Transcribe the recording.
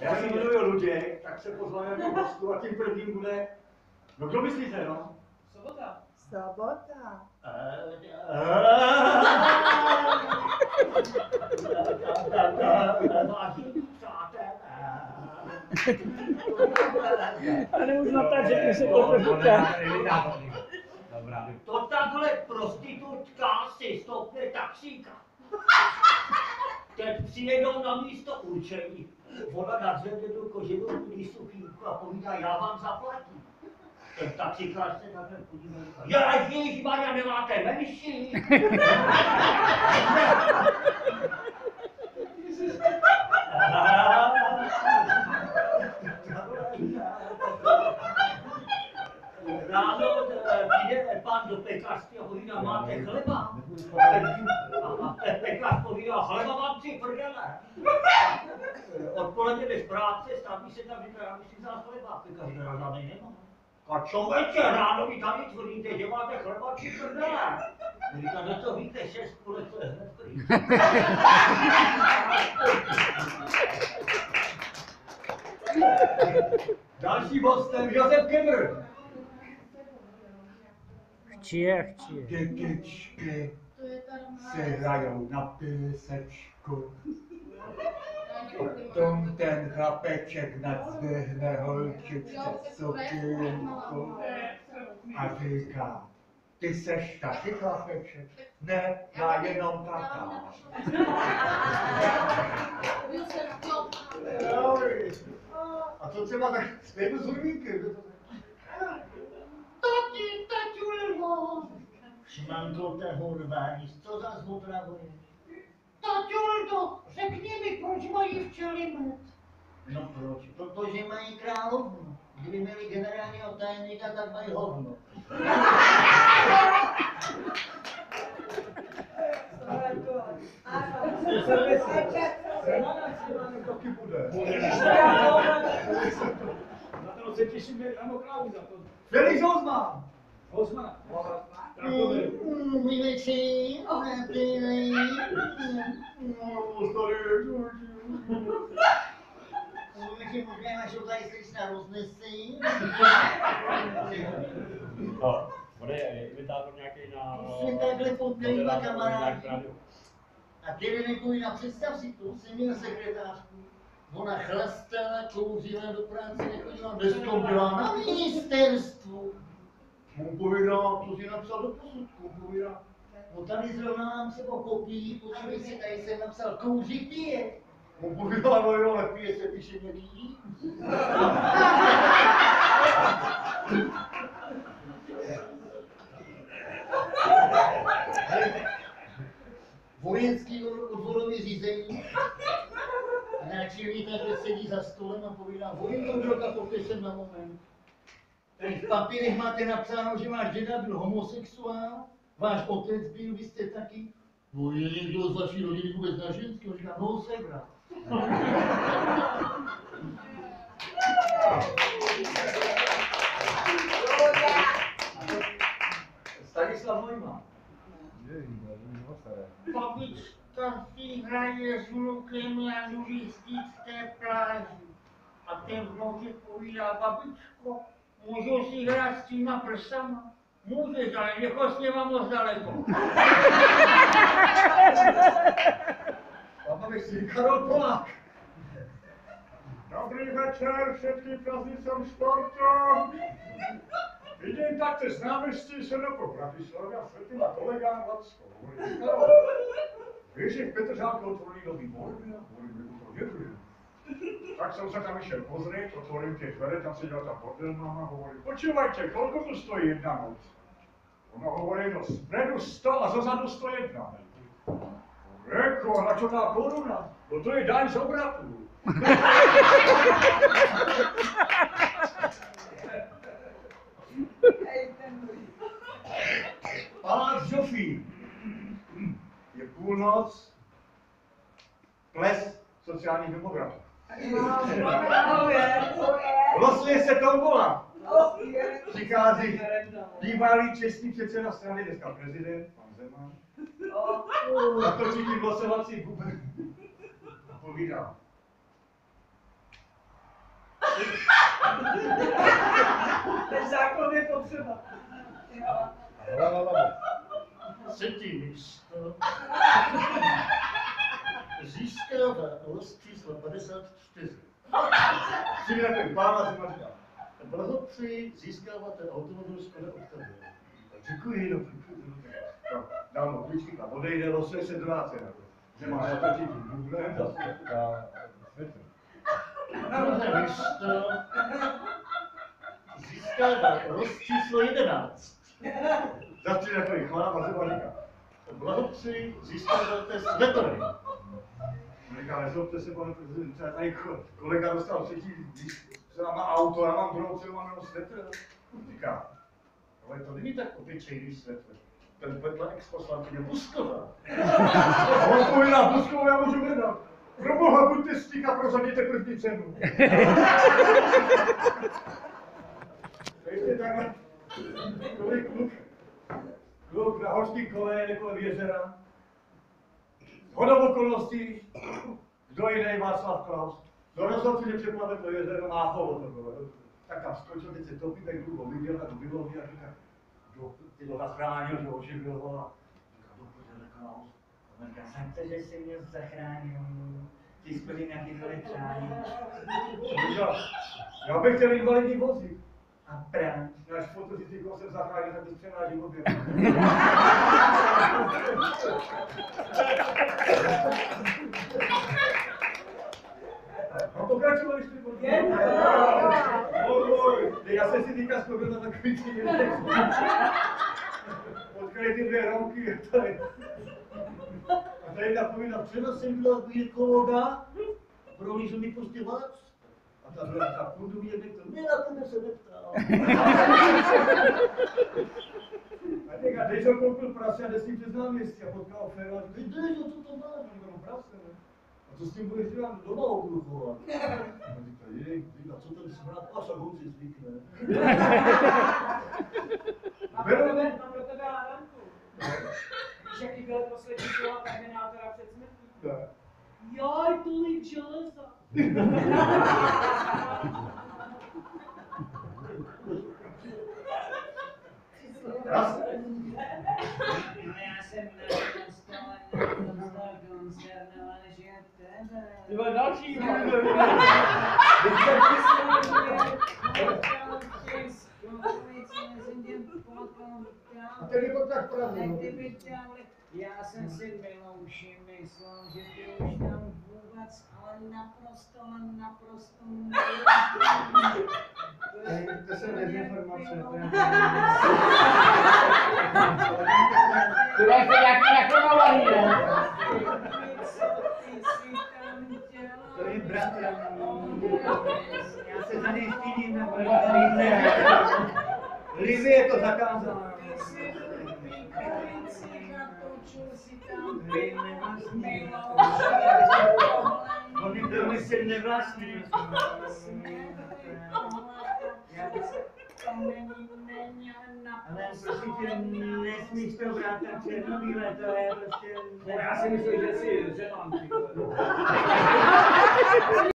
Já se jmenuji Luděk, tak se pozval jako hostu a tím prvním bude... No kdo myslíte, no? Sobota. Sobota. A nemůžu natáčet, když se to prefouká. To takhle prostitutka si stopne taxíka. Teď přijedou na místo určení. Ona nadzvedne tu koženou kudy suchýnku a povídá, já vám zaplatím. Ten taxikář se takhle podívá a říká, ježiš, Maria, nemáte menší. Ráno eh, přijde pán do pekařství a povídá, máte chleba? Chleba mám tři prdele. Odpoledne jdeš práce, staví se tam, říká, já musím vzát chleba. Pekař říká, žádný nemám. A člověče, ráno mi tady tvrdíte, že máte chleba tři prdele. Říká, no to víte, šest půlek, to je hned pryč. Dalším hostem Josef Kemr. Chčije, chčije. Se hrajou na písečku. Potom ten chlapeček nadzvihne holčičce sukínku a říká, ty seš taky chlapeček? Ne, já jenom taká. A co třeba tak zpěvu s hudbíky? Tati, taťulko. Te hurba, co za zotravuje? Taťulko, řekni mi, proč mají včely med? No proč? Protože mají královnu. Kdyby měli generálního tajemníka, tak mají hovno. Na to se těším, ano, krávu za to. Felix Osman! Osmana. Trakomeru. Možná máš tady slyšná. No, on je imitátor nějaký na... Jsem takhle představ si to, jsem měl sekretářku. Ona chlastala, kouřila do práce, nechodila, bez toho byla na ministerstvu. On povídá, co jsi napsal do posudku, povídá. No tady zrovna mám sebou kopii, podívej se, tady jsem napsal kouří pije. On povídá, no jo, ale pije se píše někdy. Vojenský odvodový řízení. Náčelník takhle sedí za stolem a povídá, vojenkontrolka, pojďte sem na moment. V papírech máte napsáno, že váš děda byl homosexuál, váš otec byl, vy jste taky. No je někdo z vaší rodiny vůbec na ženského? Říká, no sebra. Stanislav Nojma. Babička si hraje s lukem na nudistské pláži. A ten vnouček povídá, babičko, můžu si hrát s těma prsama? Můžeš, ale nechoď s něma moc daleko. Baba myslí, Karol Polák. Dobrý večer všetkým praznicom športu. Vidím takto z námestí se do Bratislavy a na kolegám Lacko. Víš, že v Petržálku otvorili nový morgy a hovorím, že to nevěřujem. Tak jsem se tam išel pozrieť, otvorím tie dvere, tam seděla tá bordelmáma a hovorí, počúvajte, koľko tu stojí jedna noc? Ona hovorí, no spredu 100 a zozadu 101. Reko, a na čo dá koruna? No to je daň z obratu. Palác Žofí. Je půlnoc, ples sociálních demografů. Losuje se tombola. Přichází bývalý čestný předseda strany, dneska prezident, pan Zeman. A točí tím losovací buben. A povídá. Ten zákon je potřeba. Třetí místo získává Ostří 1954. Přijde jako pán a zima říká, blahopřeji, získáváte automobil Škoda Octavia. Děkuji, no, no, dám mu klíčky, tam odejde, losuje se 12 na to. Že má jako já to tím důblem, to se dá získává roz číslo 11. Začne takový chlap a zima říká, získáváte svetory. Říká, nezlobte se, pane prezidente, tady ko- kolega dostal třetí, když se nám má auto, já mám druhou cenu, mám jenom svetr. Říká, ale to není tak obyčejný svetr. Ten vedle ex-poslankyně Busková. On povídá Buskovou, já můžu vydat. Pro boha, buďte stík a prosadíte první cenu. Ještě takhle, kolik kluk, kluk na horský kole jede kolem jezera, Hodou okolností, kdo jiný Václav Klaus, do rozhodce, že přeplave to jezero Máchovo to bylo. Tak tam skočil, teď se topí, tak dlouho viděl, tak bylo a říká, kdo ty to zachránil, že oživil ho a říká, do prdele Klaus. A on říká, jsem to, že jsi mě zachránil, ty splní nějaký přání. Já bych chtěl invalidní vozík. A práč, náš fotozistikou jsem zachránil, tak to přenáží obě. Pokračovali jste pod Já jsem si teďka zkoušel na takový ty Potkali ty dvě romky a tady. A tady napovídá, včera jsem byla u ekologa, prohlížel mi prostě vás. A ta druhá ta půjdu mě to, ne, na tebe se neptal. A jsem koupil prase a jde s tím přes náměstí a potkal Fero a říká, jdeš, no co to máš? A říkám, no prase, ne? A co s tím budeš dělat? Doma ho budu chovat. A říká, jej, říká, co ten smrad? A však on si zvykne. Mám pro tebe, mám pro tebe hádanku. Víš, jaký byl poslední slova Terminátora před smrtí? Tak. Jaj, tolik železa. Raz, vole, další. A ten je to tak pravda. no. Já jsem si Milouši myslel, že ty už tam vůbec, ale naprosto, ale naprosto To- to jsou dezinformace, to je- nějaký nakrmovaný, ne? To je bratr. Já se za něj stydím, Livy je to zakázané. On je to myslím nevlastní. Ale prosím tě, nesmíš to brát tak černobíle, to je prostě... Já si myslím, že jsi vole.